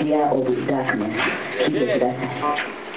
fear of darkness. Keep it darkness.